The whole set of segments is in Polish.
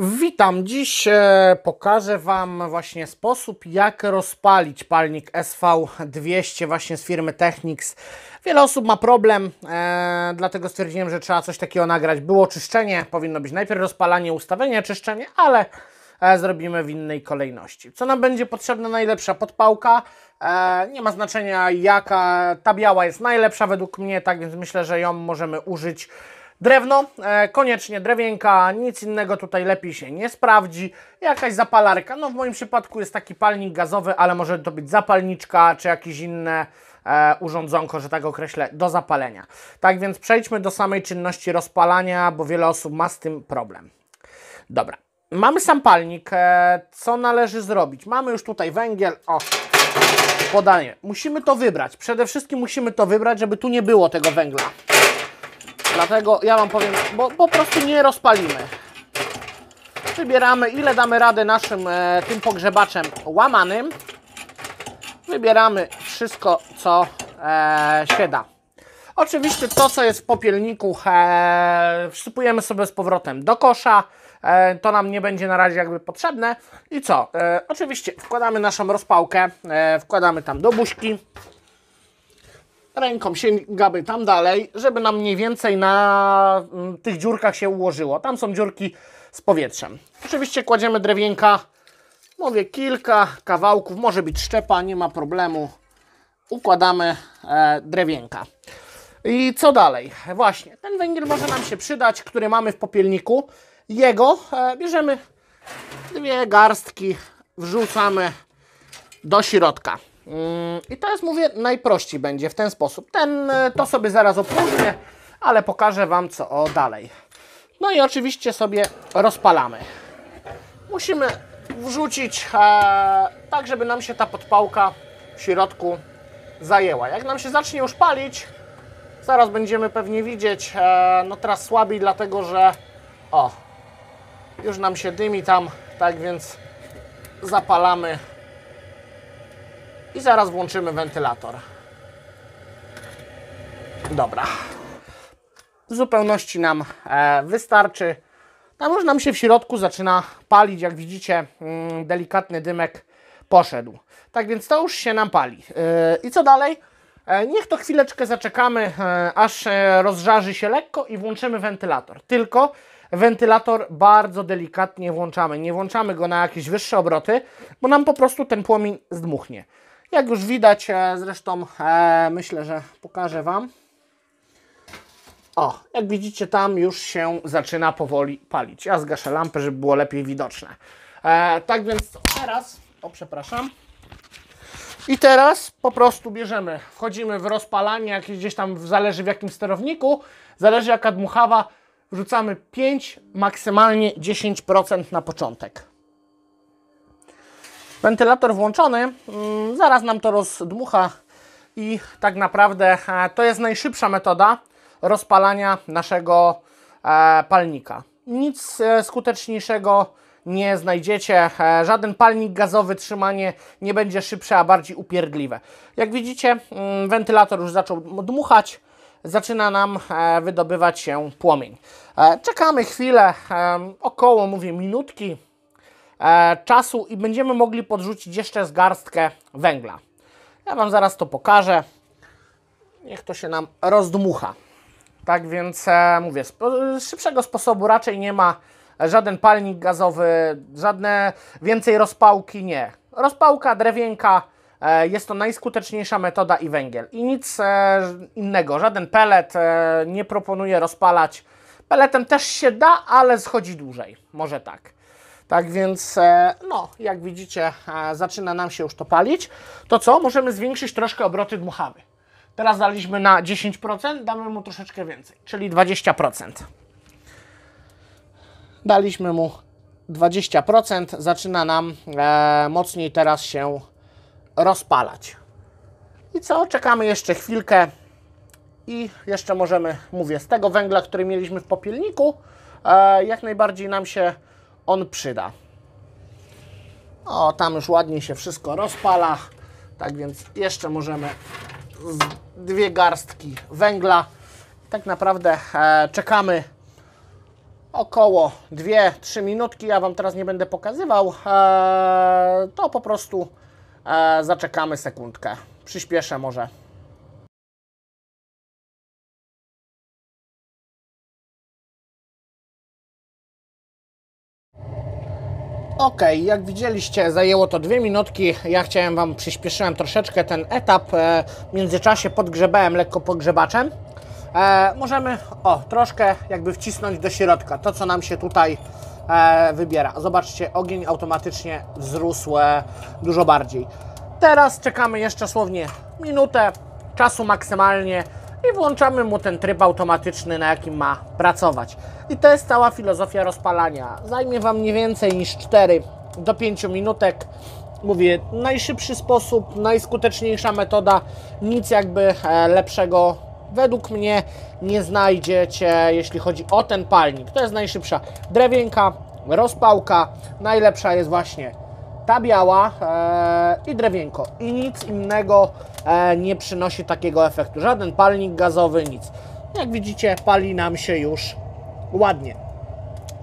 Witam. Dziś e, pokażę Wam właśnie sposób, jak rozpalić palnik SV200 właśnie z firmy Technics. Wiele osób ma problem, e, dlatego stwierdziłem, że trzeba coś takiego nagrać. Było czyszczenie, powinno być najpierw rozpalanie, ustawienie, czyszczenie, ale e, zrobimy w innej kolejności. Co nam będzie potrzebna? Najlepsza podpałka. E, nie ma znaczenia jaka, ta biała jest najlepsza według mnie, tak więc myślę, że ją możemy użyć. Drewno, e, koniecznie drewienka, nic innego tutaj lepiej się nie sprawdzi. Jakaś zapalarka, no w moim przypadku jest taki palnik gazowy, ale może to być zapalniczka czy jakieś inne e, urządzonko, że tak określę, do zapalenia. Tak więc przejdźmy do samej czynności rozpalania, bo wiele osób ma z tym problem. Dobra, mamy sam palnik, e, co należy zrobić? Mamy już tutaj węgiel, o, podanie. Musimy to wybrać, przede wszystkim musimy to wybrać, żeby tu nie było tego węgla. Dlatego ja Wam powiem, bo po prostu nie rozpalimy. Wybieramy ile damy radę naszym e, tym pogrzebaczem łamanym. Wybieramy wszystko co e, się da. Oczywiście to co jest w popielniku e, wsypujemy sobie z powrotem do kosza. E, to nam nie będzie na razie jakby potrzebne. I co? E, oczywiście wkładamy naszą rozpałkę, e, wkładamy tam do buźki ręką sięgamy tam dalej, żeby nam mniej więcej na mm, tych dziurkach się ułożyło. Tam są dziurki z powietrzem. Oczywiście kładziemy drewienka, mówię kilka kawałków, może być szczepa, nie ma problemu. Układamy e, drewienka. I co dalej? Właśnie, ten węgiel może nam się przydać, który mamy w popielniku. Jego e, bierzemy dwie garstki, wrzucamy do środka. I teraz mówię, najprościej będzie w ten sposób. Ten, e, to sobie zaraz opróżnię, ale pokażę Wam co o dalej. No i oczywiście sobie rozpalamy. Musimy wrzucić e, tak, żeby nam się ta podpałka w środku zajęła. Jak nam się zacznie już palić, zaraz będziemy pewnie widzieć, e, no teraz słabiej, dlatego że o, już nam się dymi tam, tak więc zapalamy i zaraz włączymy wentylator. Dobra. W zupełności nam e, wystarczy. Tam już nam się w środku zaczyna palić, jak widzicie, mm, delikatny dymek poszedł. Tak więc to już się nam pali. E, I co dalej? E, niech to chwileczkę zaczekamy, aż rozżarzy się lekko i włączymy wentylator. Tylko wentylator bardzo delikatnie włączamy. Nie włączamy go na jakieś wyższe obroty, bo nam po prostu ten płomień zdmuchnie. Jak już widać, e, zresztą e, myślę, że pokażę Wam. O, jak widzicie, tam już się zaczyna powoli palić. Ja zgaszę lampę, żeby było lepiej widoczne. E, tak więc teraz, o przepraszam. I teraz po prostu bierzemy, wchodzimy w rozpalanie, jakieś gdzieś tam, zależy w jakim sterowniku, zależy jaka dmuchawa, wrzucamy 5, maksymalnie 10% na początek. Wentylator włączony, mm, zaraz nam to rozdmucha i tak naprawdę e, to jest najszybsza metoda rozpalania naszego e, palnika. Nic e, skuteczniejszego nie znajdziecie. Żaden palnik gazowy trzymanie nie będzie szybsze, a bardziej upierdliwe. Jak widzicie, mm, wentylator już zaczął dmuchać. Zaczyna nam wydobywać się płomień. Czekamy chwilę, około mówię minutki, czasu i będziemy mogli podrzucić jeszcze z garstkę węgla. Ja Wam zaraz to pokażę. Niech to się nam rozdmucha. Tak więc e, mówię, z szybszego sposobu raczej nie ma żaden palnik gazowy, żadne więcej rozpałki, nie. Rozpałka, drewienka, e, jest to najskuteczniejsza metoda i węgiel. I nic e, innego, żaden pelet e, nie proponuje rozpalać. Peletem też się da, ale schodzi dłużej. Może tak. Tak więc, e, no, jak widzicie, e, zaczyna nam się już to palić. To co? Możemy zwiększyć troszkę obroty dmuchawy. Teraz daliśmy na 10%, damy mu troszeczkę więcej, czyli 20%. Daliśmy mu 20%, zaczyna nam e, mocniej teraz się rozpalać. I co? Czekamy jeszcze chwilkę i jeszcze możemy, mówię, z tego węgla, który mieliśmy w popielniku, e, jak najbardziej nam się on przyda. O, tam już ładnie się wszystko rozpala. Tak więc jeszcze możemy dwie garstki węgla. Tak naprawdę e, czekamy około 2-3 minutki. Ja Wam teraz nie będę pokazywał. Eee, to po prostu eee, zaczekamy sekundkę. Przyspieszę może. Ok, jak widzieliście, zajęło to dwie minutki. Ja chciałem Wam, przyspieszyłem troszeczkę ten etap. E, w międzyczasie podgrzebałem lekko podgrzebaczem. E, możemy, o, troszkę jakby wcisnąć do środka to, co nam się tutaj e, wybiera. Zobaczcie, ogień automatycznie wzrósł dużo bardziej. Teraz czekamy jeszcze słownie minutę, czasu maksymalnie i włączamy mu ten tryb automatyczny, na jakim ma pracować. I to jest cała filozofia rozpalania. Zajmie Wam nie więcej niż 4 do 5 minutek. Mówię, najszybszy sposób, najskuteczniejsza metoda, nic jakby e, lepszego według mnie nie znajdziecie, jeśli chodzi o ten palnik. To jest najszybsza drewienka, rozpałka. Najlepsza jest właśnie ta biała e, i drewienko. I nic innego e, nie przynosi takiego efektu. Żaden palnik gazowy, nic. Jak widzicie, pali nam się już ładnie.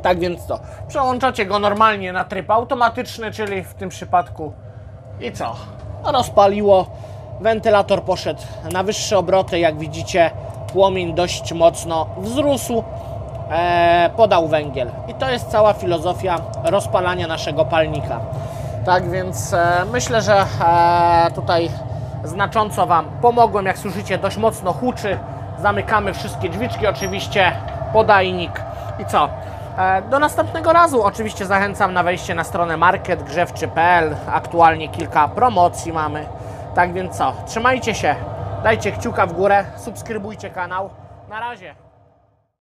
Tak więc to. Przełączacie go normalnie na tryb automatyczny, czyli w tym przypadku i co? Rozpaliło. Wentylator poszedł na wyższe obroty. Jak widzicie, płomień dość mocno wzrósł. E, podał węgiel. I to jest cała filozofia rozpalania naszego palnika. Tak więc e, myślę, że e, tutaj znacząco Wam pomogłem. Jak słyszycie, dość mocno huczy. Zamykamy wszystkie drzwiczki, oczywiście podajnik. I co? E, Do następnego razu oczywiście zachęcam na wejście na stronę marketgrzewczy.pl. Aktualnie kilka promocji mamy. Tak więc co? Trzymajcie się, dajcie kciuka w górę, subskrybujcie kanał. Na razie.